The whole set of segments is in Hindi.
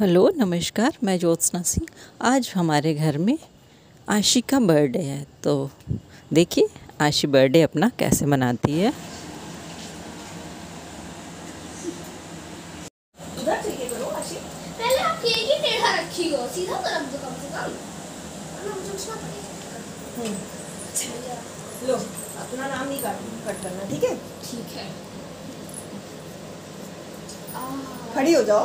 हेलो नमस्कार मैं ज्योत्सना सिंह। आज हमारे घर में आशी का बर्थडे है तो देखिए आशी बर्थडे अपना कैसे मनाती है। पहले आप केक ही टेढ़ा रखी हो सीधा तो रख दो कम से कम। लो। अपना नाम नहीं कट करना ठीक है? ठीक है। खड़ी हो जाओ।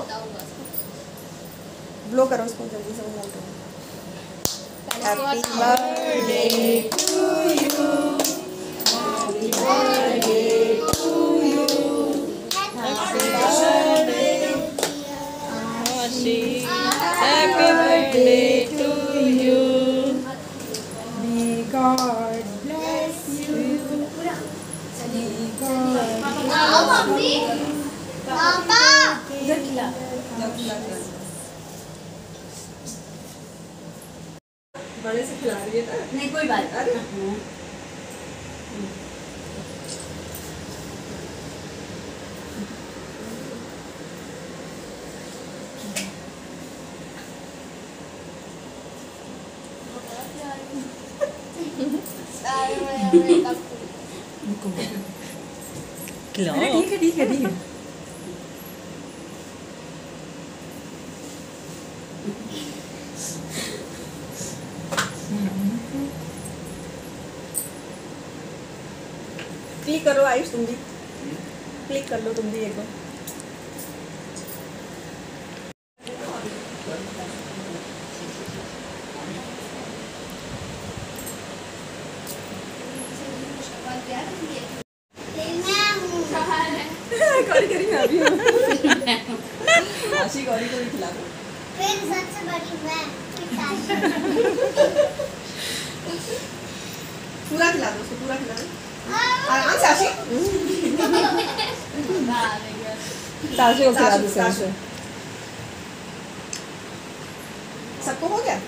ब्लो करो उसको जल्दी से बोल दो happy birthday to you happy birthday to you happy birthday Ashi happy birthday to you may God bless you may God आओ मम्मी पापा इधर खिला जब खिला खिला बड़े से खिला रही है ना? नहीं कोई बात अरे। खिलाओ। ठीक है ठीक है ठीक है क्लिक करो आयुष तुम भी क्लिक कर लो तुम भी एक बार करी करी मैं भी हूँ आशी गौरी को भी खिला दो पूरा खिला दो उसको पूरा खिला दो आराम से आशी सासू को खिला दो सासू सबको हो गया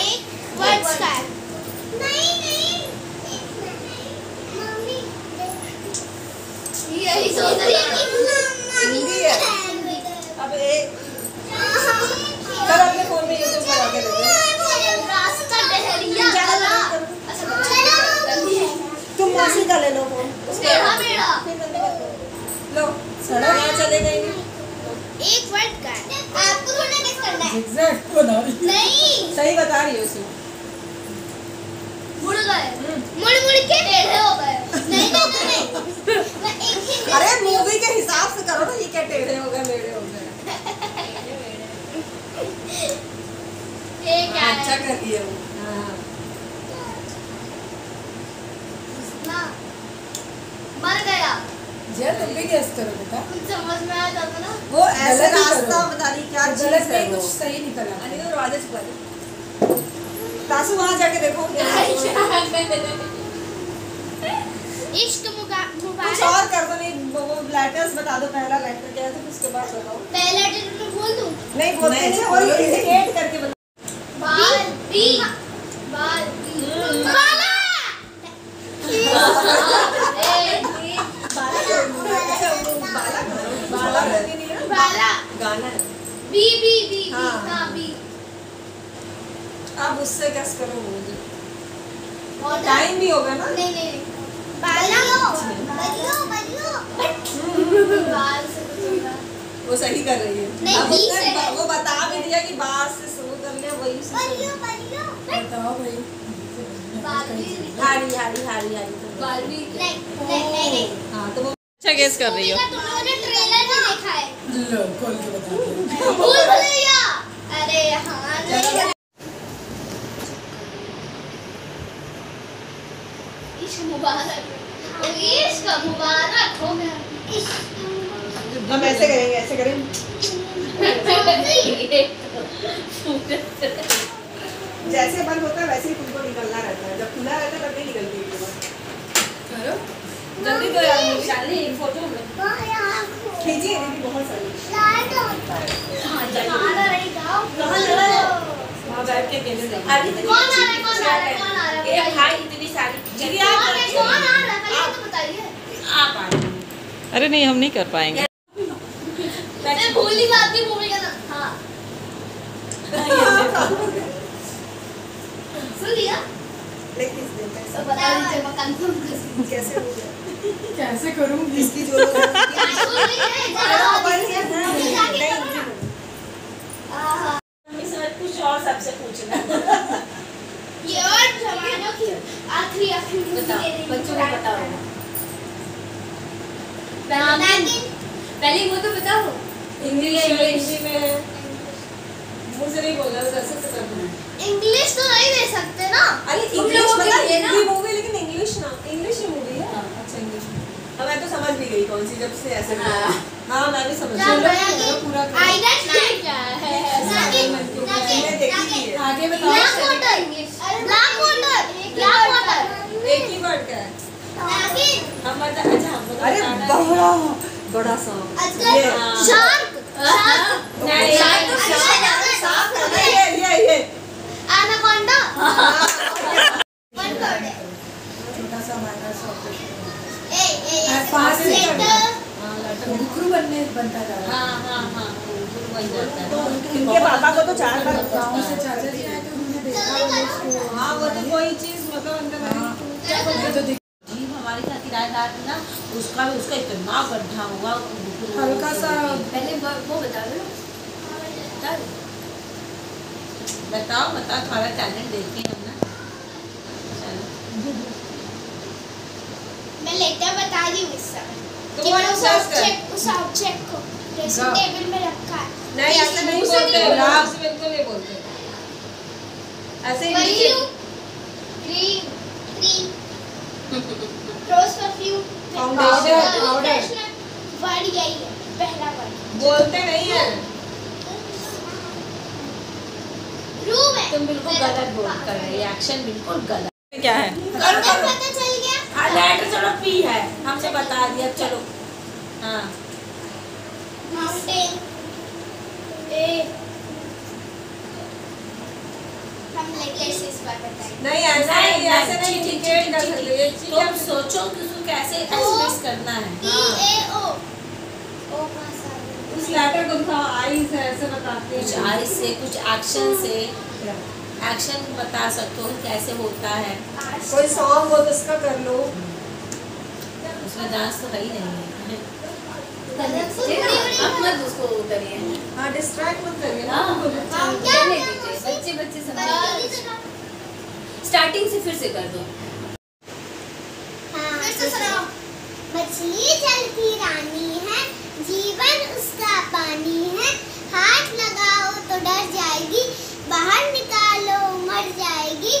एक वर्ड्स का है नहीं नहीं मम्मी यही सोच रही है हिंदी है अब एक सर अपने फ़ोन में यूट्यूब लगा के देखो रास्ता डहरिया वाला अच्छा गलती है तुम मौसी का ले लो फ़ोन मेरा मेरा फिर बंद कर दो लो सड़क यहाँ चले गए एक वर्ड का है आपको थोड़ा गेस करना है एग्जैक्ट बता रही नहीं। सही बता रही है उसी। मुड़ गए। मुड़ मुड़ के टेढ़े हो गए। नहीं नहीं नहीं नहीं। मैं एक ही अरे मूवी के हिसाब से करो ना ये क्या टेढ़े हो गए हो गए। ये क्या अच्छा कर दिए वो। हाँ। मर गया। जय तुम भी गेस करो बेटा। कुछ समझ में आ जाता ना। वो ऐसे रास्ता बता रही क्या चीज़ गलत है नहीं कुछ सही निकला अरे वो दरवाजे से पहले। तासु वहाँ जाके देखो। इश्क मुका कुछ और कर दो नहीं वो वो लेटर्स बता दो पहला लेटर क्या है तो उसके बाद बताओ। पहला टेस्ट में बोल दूँ? नहीं बोलते नहीं, नहीं बोलो नहीं। इंडिकेट करके बताओ बाल बी। बाल बी बाला ए, बी, बाला करो अच्छा वो बाला करो बाला बाला गाना बी बी बी हाँ। हाँ। बी अब उससे कैस करो वो टाइम भी होगा ना? नहीं नहीं। बाला बलियो बलियो बाल से वो सही कर रही है। नहीं, अब उसने से वो बता भी दिया कि बात से शुरू कर लिया वही से शुरू। बताओ भाई। बाल हारी हारी हारी हारी। बाल भी नहीं नहीं नहीं नहीं। हाँ तो वो अच्छा गेस कर रही हो। तुम लोगों ने ट्रेलर भी देखा है। लो खोल के बता भूल भुलैया अरे हाँ नहीं मुबारक मुबारक हो गया हम ऐसे करेंगे ऐसे करेंगे। जैसे बंद होता है, वैसे ही तुमको निकलना रहता है। जब खुला रहता है, तब नहीं निकलती है। करो। जल्दी तो यार शाली एक फ़ोटो खींचिए दीदी बहुत सारी। लाइट हाँ? कहाँ के है, कौन आ रहा है, कौन आ रहा है। भाई इतनी सारी कौन आप है कौन आ रहा है? पहले तो बताइए। आप आ रही हैं। अरे नहीं हम नहीं कर पाएँगे। मैं भूल ही जाती मूवी का नाम हाँ। सुन लिया? लेकिन इस दिन तक तो बता दीजिए मैं कंफर्म कर कैसे हो गया? कैसे करूँगी इसकी जो कुछ और सबसे पूछना। ये और जमानों की आखिरी आखिरी बताओ, बच्चों को बताओ। पहले वो तो बताओ। इंग्लिश में हिंदी में मुझे नहीं बोला बस ऐसे से करना है इंग्लिश तो नहीं दे सकते ना। अरे इंग्लिश मतलब हिंदी मूवी लेकिन इंग्लिश ना। इंग्लिश मूवी में हाँ मैं तो समझ भी गई कौन सी जब से ऐसे हाँ। हाँ मैं भी समझ गई। पूरा है। आगे बताओ एक ही वर्ड का है। हम बता अच्छा हम अरे बड़ा बड़ा ये। शार्क शार्क नहीं शार्क तो सांप शार्क सांप है ये ये ये एनाकोंडा वन वर्ड है छोटा सा माइनस ऑपरेशन ए ए हाँ, पास ही करना। लेटर घुघरू बनने बनता जा रहा है हाँ हाँ हाँ गुरु बन जाता है इनके पापा को तो चार बार गाँव से चाचा जी आए थे उन्होंने देखा वो उसको हाँ वो तो कोई चीज़ मतलब अंदर हाँ, मैंने ये तो दिख- जीव हमारे साथ किराएदार थी ना उसका भी उसका इतना गड्ढा हुआ हल्का सा पहले वो वो बता दो बता दो बताओ बताओ तुम्हारा टैलेंट देखते हैं हम ना चलो मैं लेटर हूँ समय तो वो ऑब्जेक्ट उस ऑब्जेक्ट को ड्रेसिंग टेबल में रखा है। नहीं ऐसे नहीं बोलते नहीं गुलाब से बिल्कुल नहीं बोलते। ऐसे ही नीचे cream cream rose perfume Foundation, powder. Word यही है पहला वर्ड बोलते नहीं है। रूम है। तुम बिल्कुल गलत बोल कर रही है। एक्शन बिल्कुल गलत क्या है? एकदम पता चल गया हाँ लेटर चलो पी है। हमसे बता दिया चलो। हाँ। माउंटेन ए हम लेके ऐसे इस बार बताएँगे नहीं ऐसा नहीं ऐसे नहीं ठीक, कर सकते तुम सोचो कि उसको कैसे एक्सप्रेस करना है। टी ए ओ ओ पास आ गया उस लेटर को आईज है ऐसे बताते कुछ हैं आई से कुछ एक्शन से। एक्शन बता सकते हो कैसे होता है? कोई सॉन्ग हो तो उसका कर लो। उसमें डांस तो है ही नहीं है। आप मत उसको करिए हाँ डिस्ट्रैक्ट मत करिए ना। हाँ। बच्चे बच्चे समझ स्टार्टिंग से फिर से कर दो हाँ फिर से सुनाओ मछली जल की रानी है जीवन उसका पानी है हाथ लगाओ तो डर जाएगी बाहर निकालो मर जाएगी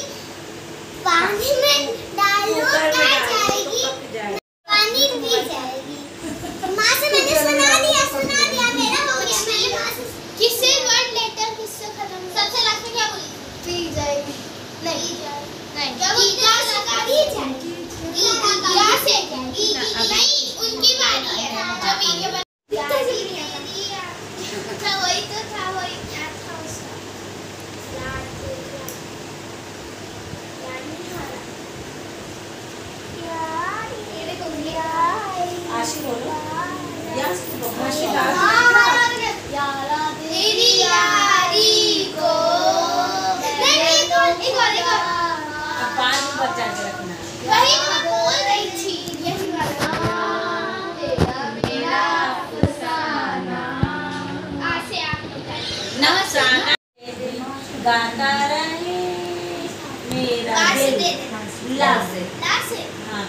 पानी में डालो डर जाएगी पानी पी जाएगी माँ से मैंने सुना दिया सुना दिया मेरा हो गया मैंने माँ से किससे वर्ड लेटर किससे खत्म सबसे लास्ट में क्या बोली पी जाएगी नहीं नहीं क्या बोलते हैं लगा दी जाएगी क्या से नहीं उनकी बारी है जब ये बन था वही तो था वही क्या था उसका यार यार नहीं था यार ये देखो यार आशी बोलो यस आशी तेरी यारी को नहीं नहीं एक और एक और एक और अब पाँच बचा के रखना वही तो मैं बोल रही थी यही वाला तेरा मेरा फसाना आसे आप नमस्कार गाता रहे मेरा दिल ला से हाँ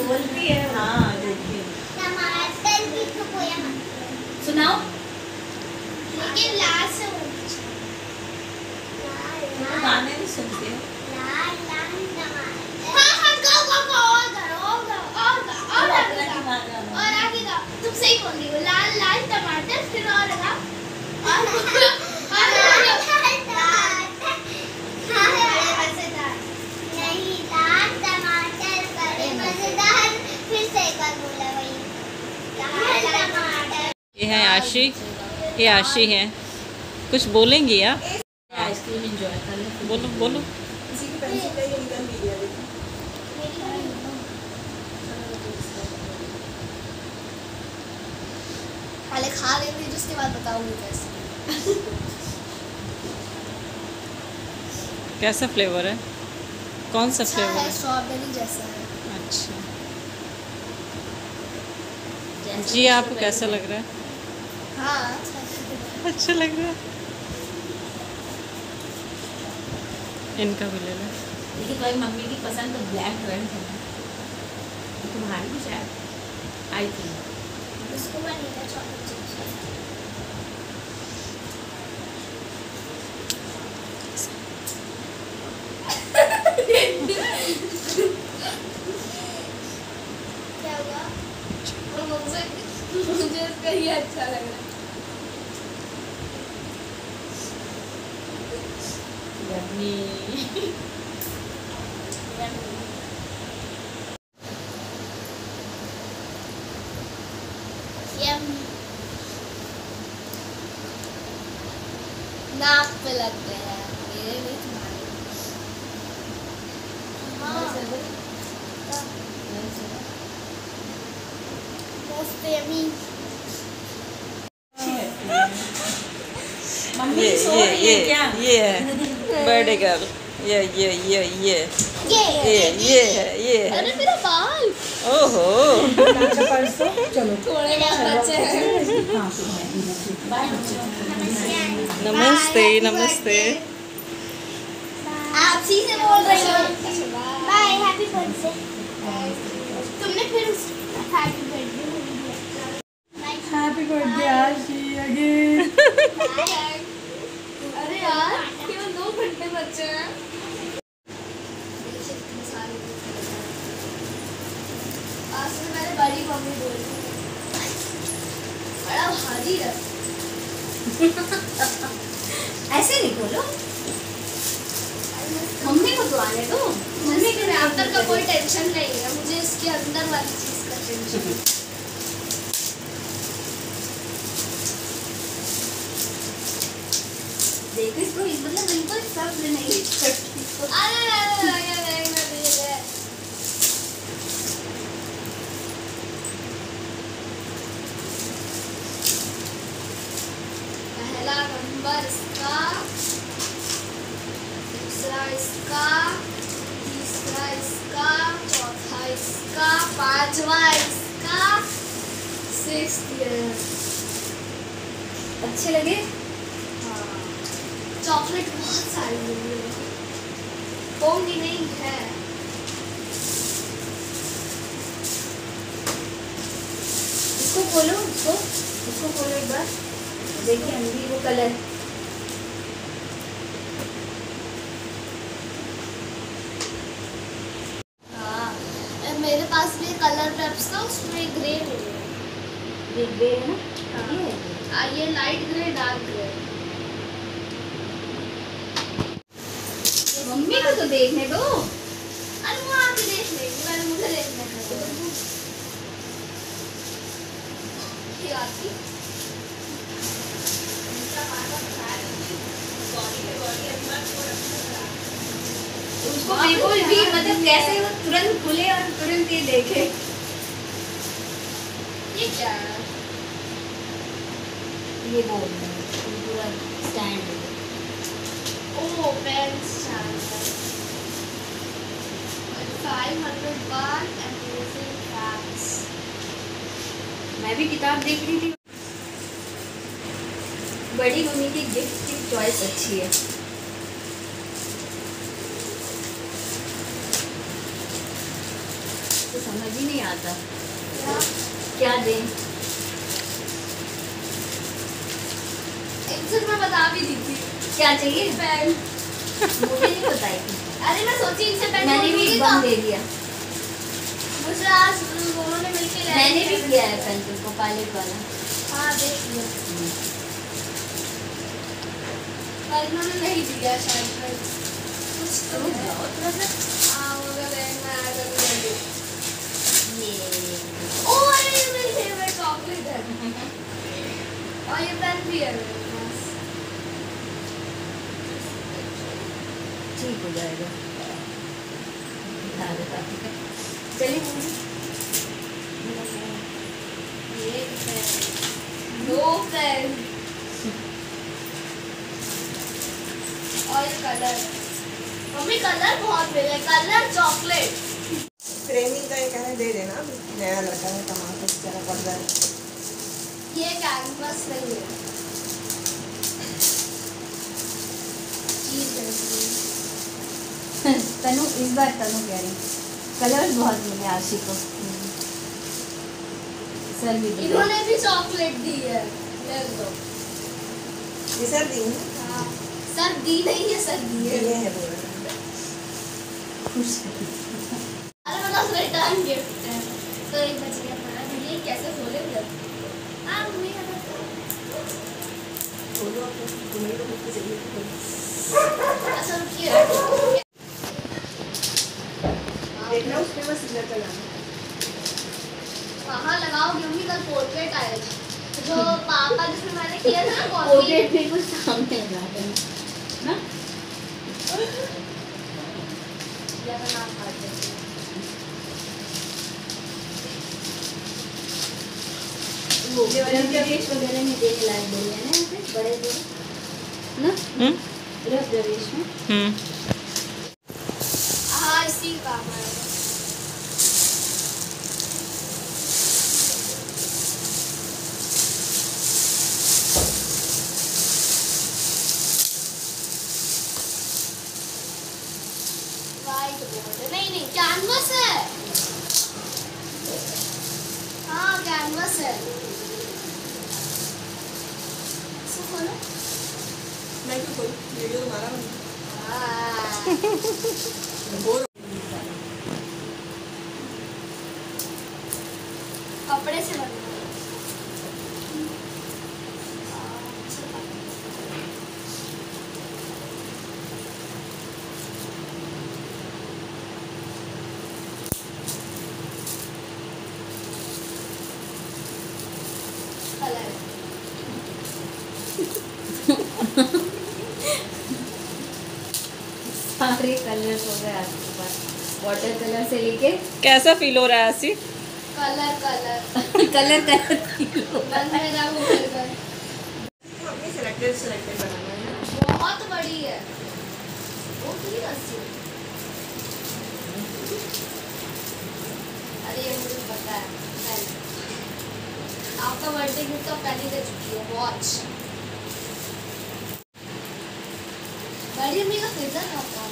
बोलती है हाँ देखिए टमाटर भी तो पोया सुनाओ लेकिन ला से तुम लाल गाने नहीं सुनते हो लाल लाल टमाटर हाँ हाँ ये है आशी। ये आशी है। कुछ बोलेंगी आप? आइसक्रीम एंजॉय कर ले। बोलो बोलो। है पहले खा फिर उसके बाद बताऊँगी कैसे। कैसा फ्लेवर है? कौन सा अच्छा फ्लेवर है स्ट्रॉबेरी जैसा है। अच्छा। जी आपको कैसा लग। रहा है? हाँ अच्छा अच्छा लग रहा है। इनका भी ले लो। लेकिन तुम्हारी मम्मी की पसंद तो ब्लैक रेड है तुम्हारी भी शायद आई थिंक उसको बनेगा चॉकलेट चिप्स क्या हुआ वो मुझसे मुझे इसका ये अच्छा लग रहा है यम नाक पे लग गया है मेरे नहीं तुम्हारे हाँ मम्मी ये सो ये रही है क्या ये है बर्थडे गर्ल ये ये ये ये ये ये ये है ये है अरे मेरा बाल ओहो चलो थोड़े नमस्ते नमस्ते आप सी से बोल रही हो बाय हैप्पी बर्थडे तुमने फिर उस happy birthday happy birthday Ashi again अरे यार केवल दो घंटे बचे हैं आज से मैंने बड़ी मम्मी बोली बड़ा भारी है ऐसे नहीं बोलो मम्मी को तो आने दो मम्मी के अंदर का कोई टेंशन नहीं है मुझे इसके अंदर वाली चीज़ का टेंशन है इसको मतलब बिल्कुल सब नहीं अरे अरे अरे अरे अरे पहला नंबर इसका, दूसरा इसका, तीसरा इसका, चौथा इसका, पांचवा इसका अच्छे लगे? चॉकलेट बहुत सारी मिली है होंगी नहीं, है। इसको खोलो, इसको इसको खोलो एक बार। देखिए अंधी वो कलर हाँ ए, मेरे पास भी कलर पेप्स था उसमें ग्रे मिले ये ग्रे है ना ये है ये। आ, ये light grey dark grey mummy को तो देखने दो। अरे वो आके देख लेंगे मैंने मुझे देखने का ये आती। उसको बिल्कुल भी मतलब कैसे वो तुरंत खुले और तुरंत ये देखे। ये क्या ये बोल रहे हैं, पूरा स्टैंड ओ पेन मैं भी किताब देख रही थी। बड़ी मम्मी की गिफ्ट की चॉइस अच्छी है। तो समझ ही नहीं आता। क्या क्या दें मैं बता भी दी थी। क्या चाहिए? मुझे नहीं बताई थी। अरे मैं सोची इनसे पेन मैंने भी एक बम दे दिया मुझे आज दोनों ने मिलके ले मैंने भी किया है पेंसिल को पायलट वाला। हाँ देख लिया। पर इन्होंने नहीं दिया शायद कुछ तो रुक है। सा हाँ अगर मैं अगर मैं ये ओ अरे ये। मेरी फेवरेट चॉकलेट है। और ये पेन भी है मेरे पास ठीक हो जाएगा। चलिए ये दो पेन। और ये कलर। मम्मी कलर बहुत मिले। Colour chocolate. फ्रेमिंग का एक है दे देना। नया लड़का है के पड़ जाए ये कैनवस नहीं है। तनु इस बार तनु कह रही कलर्स बहुत मिले आशी को सर भी इन्होंने भी चॉकलेट दी है ले लो ये सर दी हाँ सर दी नहीं है सर दी है ये है खुश अरे मतलब रिटर्न गिफ्ट है तो एक बच गया हमारा ये कैसे खोले फिर हाँ मम्मी का खोलो तुम्हें तो कुछ चाहिए तो अच्छा रुकिए देखना उसके बस इधर चलाना कहाँ लगाओगे मम्मी कल पोर्ट्रेट आएगा जो पापा जिसमें मैंने किया था ना पोर्ट्रेट में कुछ सामने लगा देना ना? या का नाम काट देती हूँ। वो प्रदेश वगैरह में देख लाइब्रेरी है ना बड़े बड़े ना? हम्म गृह प्रवेश में? हम्म हाँ इसी का काम आएगा वाइट बोर्ड है नहीं नहीं कैनवस है हाँ कैनवस है इसको मैं क्यों खोलूं वीडियो तुम्हारा बन हाँ बोर कपड़े से बना है। कलर सारे कलर्स हो गए आपके पास। वाटर कलर से लेके कैसा फील हो रहा है Ashi colour colour colour colour वो कर कर अपनी सिलेक्टेड सिलेक्टेड बनाना है। बहुत बड़ी है। वो की रस्सी अरे ये मुझे पता है। आपका बर्थडे गिफ्ट तो पहले दे चुकी है वॉच बड़ी अम्मी का कहाँ था?